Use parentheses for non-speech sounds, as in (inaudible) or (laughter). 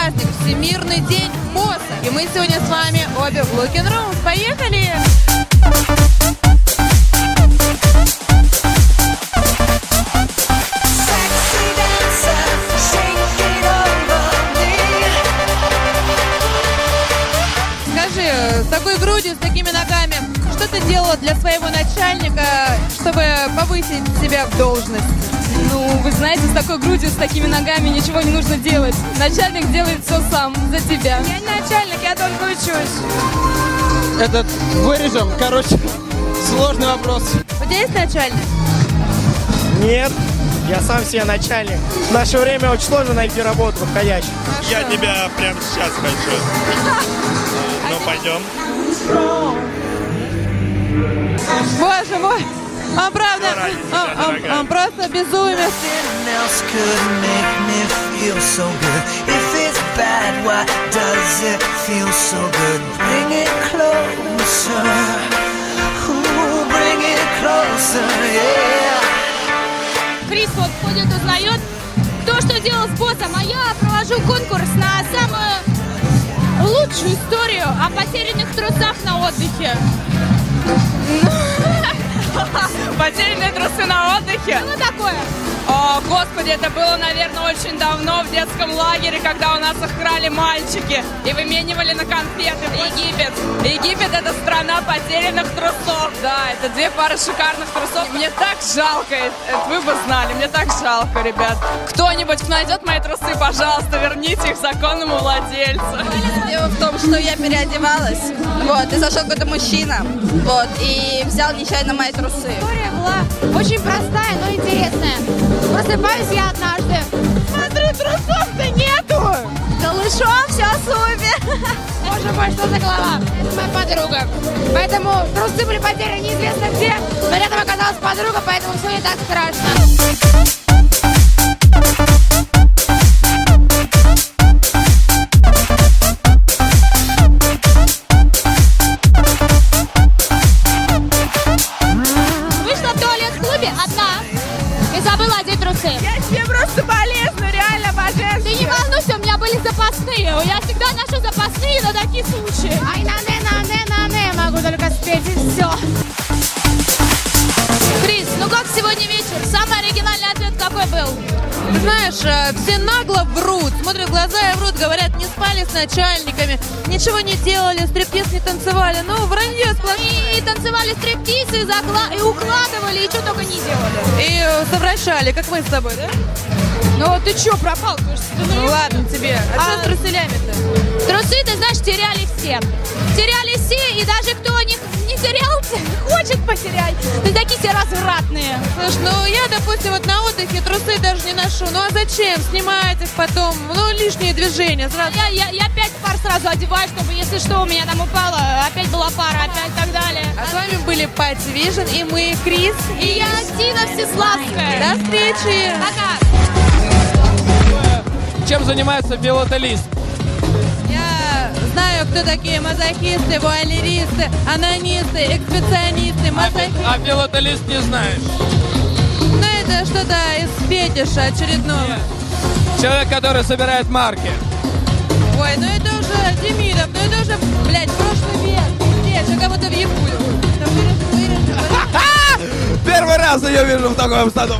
праздник, Всемирный день босса. И мы сегодня с вами обе в Looking Rooms. Поехали! Скажи, с такой грудью, с такими ногами, что ты делала для своего начальника, чтобы повысить себя в должности? Вы знаете, с такой грудью, с такими ногами ничего не нужно делать. Начальник делает все сам, за тебя. Я не начальник, я только учусь. Этот вырежем, короче, (laughs) сложный вопрос. У тебя есть начальник? Нет, я сам себе начальник. В наше время очень сложно найти работу подходящую. Я тебя прямо сейчас хочу. (laughs) Ну, пойдем. Боже мой! Он правда, ради тебя, он, он- дорогая. он просто yeah. Крис вот ходит, узнает, кто что делал с боссом, а я провожу конкурс на самую лучшую историю о потерянных трусах на отдыхе. (laughs) Потерянные трусы на отдыхе. Ну такое. О, господи, это было, наверное, очень давно в детском лагере, когда у нас их крали мальчики и выменивали на конфеты в Египет. Потерянных трусов. Да, это две пары шикарных трусов. Мне так жалко, это это вы бы знали, мне так жалко, ребят. Кто-нибудь найдет мои трусы, пожалуйста, верните их законному владельцу. Дело в том, что я переодевалась, вот, и зашел какой-то мужчина, вот, и взял нечаянно мои трусы. История была очень простая, но интересная. Просыпаюсь я однажды. Смотрю, трусов-то нету. Мой, что за голова? Это моя подруга. Поэтому трусы были потеряны неизвестно где, но рядом оказалась подруга, поэтому все не так страшно. Одна и забыла одеть трусы. Я тебе просто болезну, реально божественно. Ты не были запасные. Я всегда ношу запасные на такие случаи. Ай, на не, на не, на не, могу только спеть и все. Крис, ну как сегодня вечер? Самый оригинальный ответ какой был? Ты знаешь, э, все нагло врут, смотрят в глаза и врут, говорят, не спали с начальниками, ничего не делали, стриптиз не танцевали. Ну, вранье сплошное. И танцевали стриптиз, и, закла... и укладывали, и что только не делали. И э, совращали, как мы с тобой, да? Ну ты что, пропал? Ты Ну не- ладно тебе. А, что с труселями-то? Трусы, ты знаешь, теряли все. Теряли все, и даже кто не, не терял, (laughs) хочет потерять. Ты такие все развратные. Слушай, ну я, допустим, вот на отдыхе трусы даже не ношу. Ну а зачем? Снимать их потом. Ну, лишние движения сразу. Я, я, я пять пар сразу одеваю, чтобы, если что, у меня там упало, опять была пара, опять так далее. А с вами были Party Vision и мы, Крис. И я Тина Всеславская. До встречи! Пока. Чем занимается филателист? Я знаю, кто такие мазохисты, вуалеристы, анонисты, экспедиционисты, А, мазохисты. а филателист не знаешь. Ну это что-то из фетиша очередного. Человек, который собирает марки. Ой, ну это уже Демидов, ну это уже, блядь, прошлый век. Пиздец, я как будто в вырежу. (laughs) Первый раз ее вижу в таком стаду.